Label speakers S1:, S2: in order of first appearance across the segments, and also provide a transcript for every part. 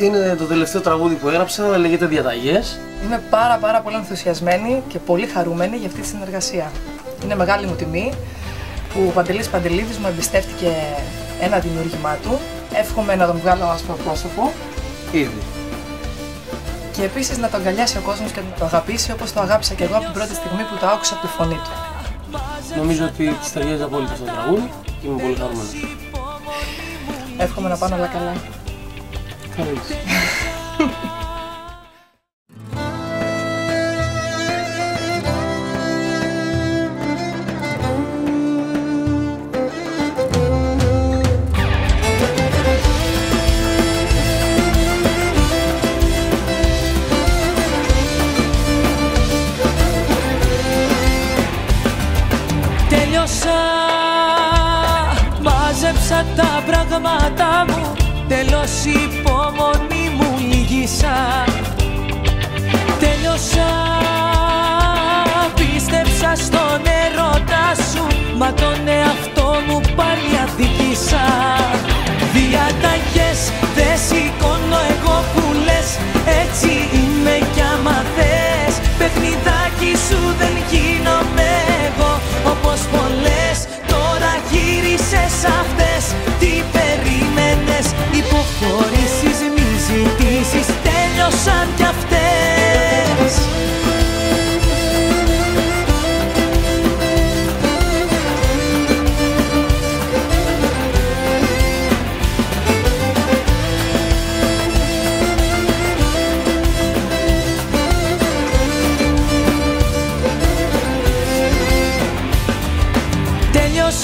S1: Είναι το τελευταίο τραγούδι που έγραψα, λέγεται Διαταγές.
S2: Είμαι πάρα πάρα πολύ ενθουσιασμένη και πολύ χαρούμενη για αυτή τη συνεργασία. Είναι μεγάλη μου τιμή που ο Παντελής Παντελίδης μου εμπιστεύτηκε ένα δημιούργημά του. Εύχομαι να τον βγάλω άσπρο πρόσωπο
S1: Ήδη.
S2: και επίσης να τον αγκαλιάσει ο κόσμος και να το αγαπήσει όπως το αγάπησα και εγώ από την πρώτη στιγμή που το άκουσα από τη φωνή του.
S1: Νομίζω ότι της ταιριάζει απόλυτα στο τραγούδι και είμαι πολύ χαρούμενος.
S2: Εύχομαι να πάνε όλα καλά.
S1: Ευχαριστώ.
S3: Τέλειωσα, μάζεψα τα πράγματα μου Τέλος η σου Μα τον εαυτό μου πάλι αδικήσα Διαταγές δεν σηκώνω εγώ που λες Έτσι είμαι κι άμα θες. Παιχνιδάκι σου δεν γίνομαι εγώ Όπως πολλές. Τώρα γύρισες αυτές Τι περίμενες υποχωρήσεις μη ζητήσεις Τέλειωσαν κι αυτές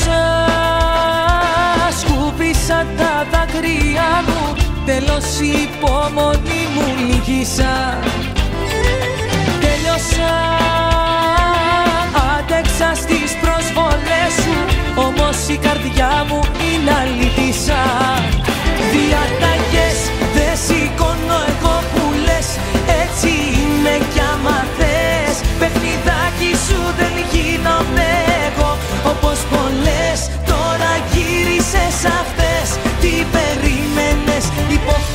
S3: Τέλειωσα, σκούπισα τα δάκρυα μου. Τέλος η υπομονή μου λύγησα Τέλειωσα, άντεξα στις προσβολές σου. Όμως η καρδιά μου είναι αλήτησα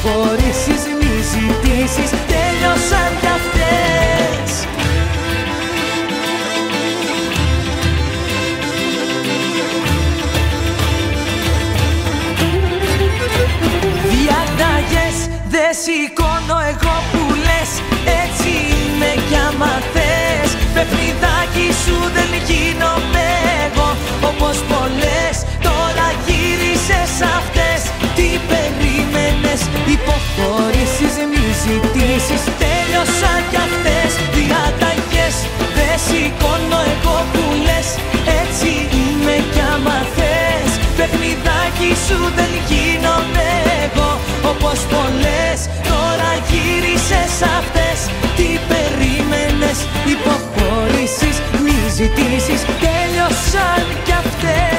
S3: υποχωρήσεις μη ζητήσεις Τέλειωσαν κι αυτές. Διαταγές δεν σηκώνω εγώ που λες Έτσι είμαι κι άμα θες. Παιχνιδάκι σου δεν γίνομαι Τέλειωσαν κι αυτές διαταγές Δεν σηκώνω εγώ που λες Έτσι είμαι κι άμα θες. Σου δεν γίνομαι εγώ Όπως πολλές τώρα γύρισες αυτές Τι περίμενες; Υποχώρησης μη ζητήσεις. Τέλειωσαν κι αυτές.